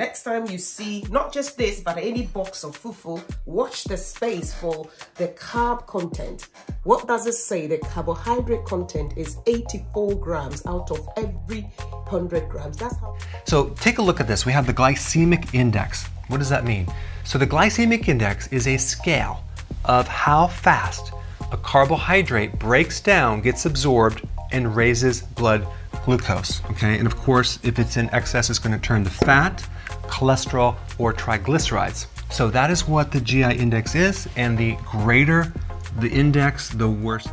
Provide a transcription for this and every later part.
Next time you see not just this, but any box of fufu, watch the space for the carb content. What does it say? The carbohydrate content is 84 grams out of every 100 grams. That's how. So take a look at this. We have the glycemic index. What does that mean? So the glycemic index is a scale of how fast a carbohydrate breaks down, gets absorbed, and raises blood glucose. Okay, and of course, if it's in excess, it's going to turn to fat, cholesterol, or triglycerides. So that is what the GI index is, and the greater the index, the worse.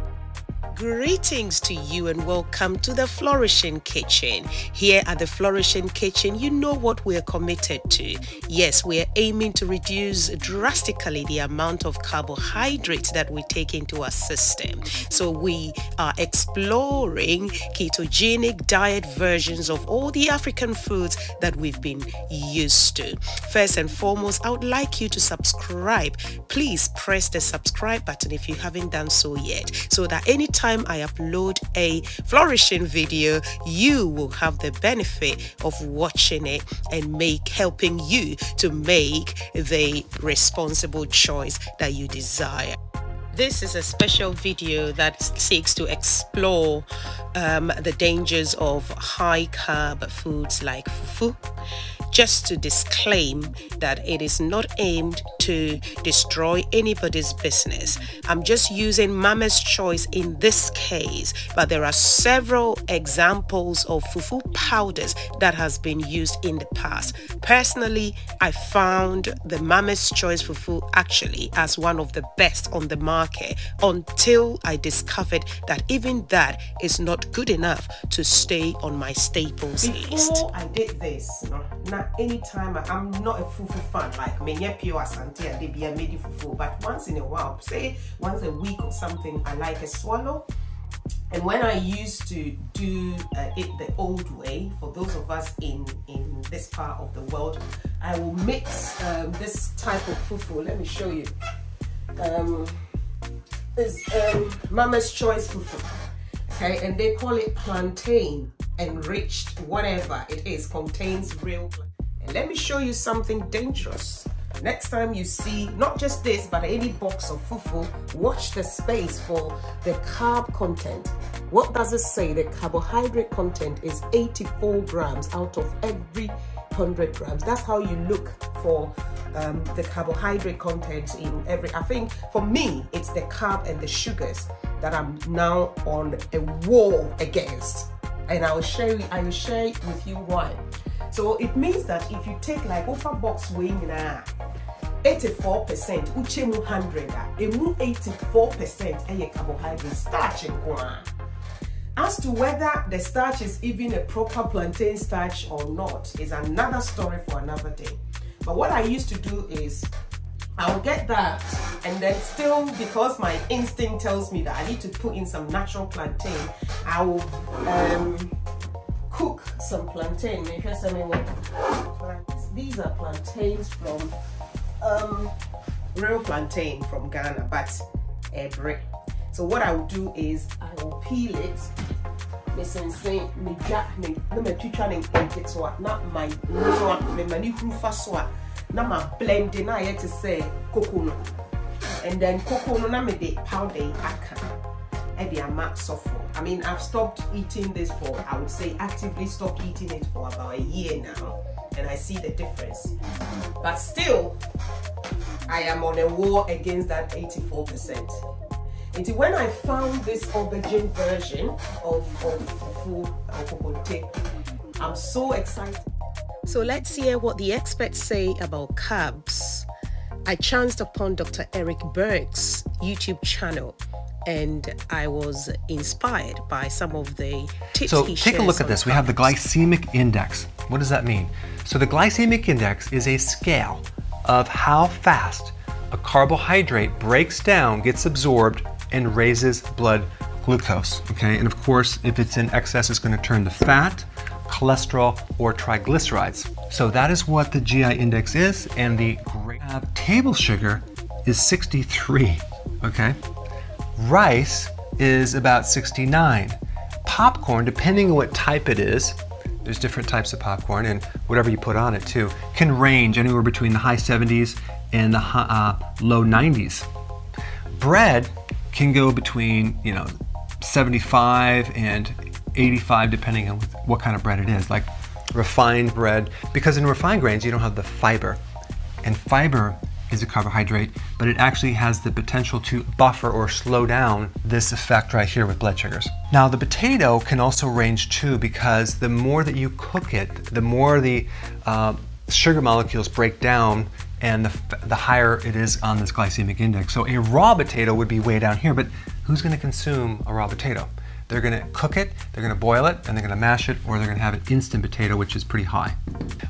Greetings to you and welcome to the Flourishing Kitchen. Here at the Flourishing Kitchen, you know what we're committed to. Yes, we're aiming to reduce drastically the amount of carbohydrates that we take into our system. So we are exploring ketogenic diet versions of all the African foods that we've been used to. First and foremost, I would like you to subscribe. Please press the subscribe button if you haven't done so yet so that anytime time I upload a flourishing video, you will have the benefit of watching it and make helping you to make the responsible choice that you desire. This is a special video that seeks to explore um, the dangers of high carb foods like fufu just to disclaim that it is not aimed to destroy anybody's business. I'm just using Mama's Choice in this case, but there are several examples of fufu powders that has been used in the past. Personally, I found the Mama's Choice fufu actually as one of the best on the market until I discovered that even that is not good enough to stay on my staples Before list. I did this, you anytime I, I'm not a fufu fan, like me pure asante a made fufu, but once in a while, say once a week or something, I like a swallow. And when I used to do uh, it the old way, for those of us in in this part of the world, I will mix um, this type of fufu. Let me show you. Um, is um, Mama's Choice fufu. Okay, and they call it plantain enriched, whatever it is, contains real. And let me show you something dangerous. Next time you see not just this, but any box of fufu, watch the space for the carb content. What does it say? The carbohydrate content is 84 grams out of every 100 grams. That's how you look for um, the carbohydrate content in every. I think for me, it's the carb and the sugars that I'm now on a war against and I will share I will share with you why. So it means that if you take like over box weighing na 84% uche mu 100 emu 84% ɛyɛ carbohydrate starch nkoa. As to whether the starch is even a proper plantain starch or not is another story for another day. But what I used to do is I'll get that and then still because my instinct tells me that I need to put in some natural plantain I will um, some plantain. These are plantains from um, real plantain from Ghana but every so what I will do is I will peel it. And then koko no na powder ɛde ama sɔfo i mean i've stopped eating this for i would say actively stopped eating it for about a year now and i see the difference but still i am on a war against that 84 percent and when I found this aubergine version of, of fufu and uh, I'm so excited. So let's hear what the experts say about carbs. I chanced upon Dr. Eric Berg's YouTube channel and I was inspired by some of the tips So take a look at this. We have the glycemic index. What does that mean? So the glycemic index is a scale of how fast a carbohydrate breaks down, gets absorbed, and raises blood glucose. Okay, and of course, if it's in excess, it's going to turn to fat, cholesterol, or triglycerides. So that is what the GI index is, and the uh, table sugar is 63. Okay, rice is about 69. Popcorn, depending on what type it is, there's different types of popcorn, and whatever you put on it too can range anywhere between the high 70s and the uh, low 90s. Bread can go between you know 75 and 85 depending on what kind of bread it is, like refined bread, because in refined grains you don't have the fiber, and fiber is a carbohydrate, but it actually has the potential to buffer or slow down this effect right here with blood sugars. Now the potato can also range too because the more that you cook it, the more the uh, sugar molecules break down and the, the higher it is on this glycemic index. So a raw potato would be way down here, but who's gonna consume a raw potato? They're gonna cook it, they're gonna boil it, and they're gonna mash it, or they're gonna have an instant potato, which is pretty high.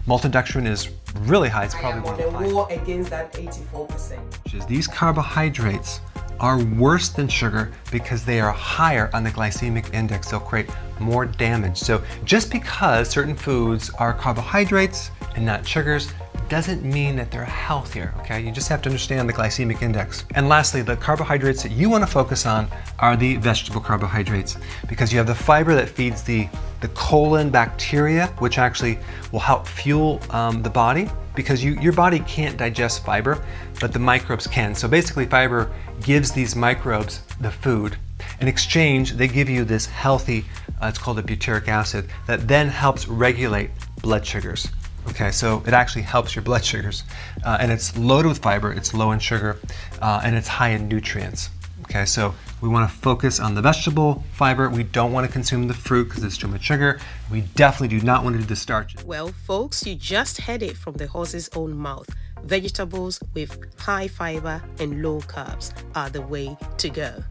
Maltodextrin is really high. It's probably one of the war against that 84%. Which is these carbohydrates are worse than sugar because they are higher on the glycemic index. They'll create more damage. So just because certain foods are carbohydrates and not sugars doesn't mean that they're healthier, okay? You just have to understand the glycemic index. And lastly, the carbohydrates that you want to focus on are the vegetable carbohydrates because you have the fiber that feeds the, the colon bacteria, which actually will help fuel um, the body because you, your body can't digest fiber, but the microbes can. So basically fiber gives these microbes the food. In exchange, they give you this healthy, uh, it's called a butyric acid, that then helps regulate blood sugars. Okay, so it actually helps your blood sugars. Uh, and it's loaded with fiber, it's low in sugar, uh, and it's high in nutrients. Okay, so we want to focus on the vegetable fiber. We don't want to consume the fruit because it's too much sugar. We definitely do not want to do the starch. Well, folks, you just heard it from the horse's own mouth. Vegetables with high fiber and low carbs are the way to go.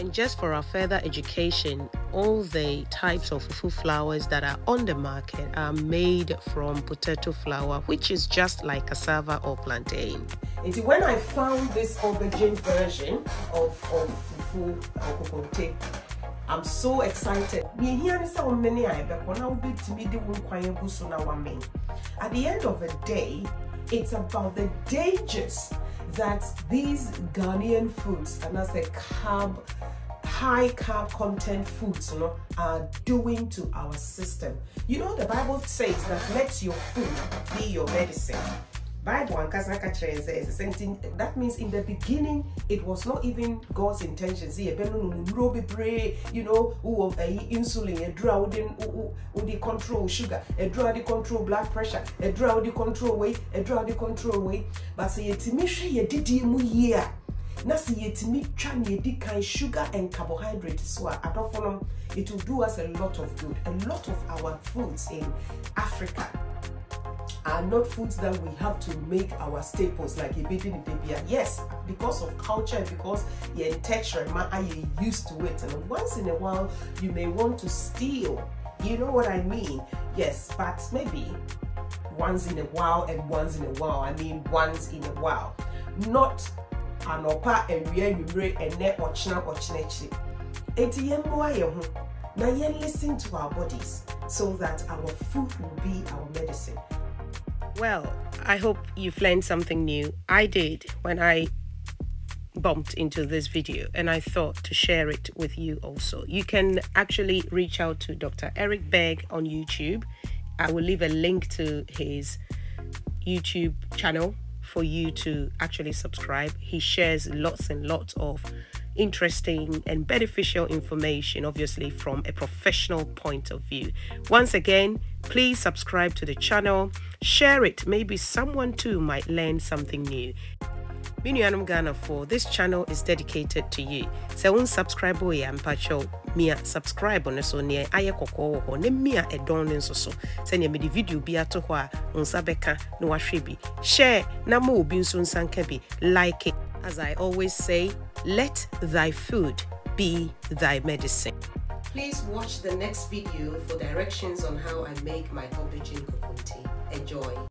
And just for our further education, all the types of fufu flours that are on the market are made from potato flour, which is just like cassava or plantain. And when I found this aubergine version of, of fufu uh, kokonte, I'm so excited. At the end of the day, it's about the dangers that these Ghanaian foods, and as a carb, high carb content foods, you know, are doing to our system. You know, the Bible says that let your food be your medicine. Bible that means in the beginning it was not even God's intention. See, you know, who eh, insulin, a drug would control sugar, eh, a drug control blood pressure, eh, a drug control weight, a drug control weight. But say it's me you did you year. Na sɛ yɛtumi twa ne yɛdi kan sugar and carbohydrate so a adɔfo no it will do us a lot of good a lot of our foods in africa are not foods that we have to make our staples like ebedi debia. Yes, because of culture and because your texture are you used to it. And once in a while you may want to steal. You know what I mean? Yes, but maybe once in a while and once in a while. I mean once in a while. Not anɔpa awia nwumire ɛnɛ ɔkyena ɔkyena akyiri. Eti yɛn mmoa yɛn ho na yɛn listen to our bodies so that our food will be our medicine. Well, I hope you've learned something new. I did when I bumped into this video and I thought to share it with you also. You can actually reach out to Dr. Eric Berg on YouTube. I will leave a link to his YouTube channel for you to actually subscribe. He shares lots and lots of interesting and beneficial information, obviously, from a professional point of view. Once again, please subscribe to the channel, share it. Maybe someone too might learn something new. Minuanum Ghana for this channel is dedicated to you. So unsubscribe yɛ mpakyɛw mia subscribe no so neɛ ayɛ kɔkɔɔ wɔ hɔ mia ɛdɔn no nso so sɛnea mede video bi ato hɔ a nsa bɛka share na ma obi nso nsa like it as I always say let thy food be thy medicine. Please watch the next video for directions on how I make my aubergine kokonte. Enjoy.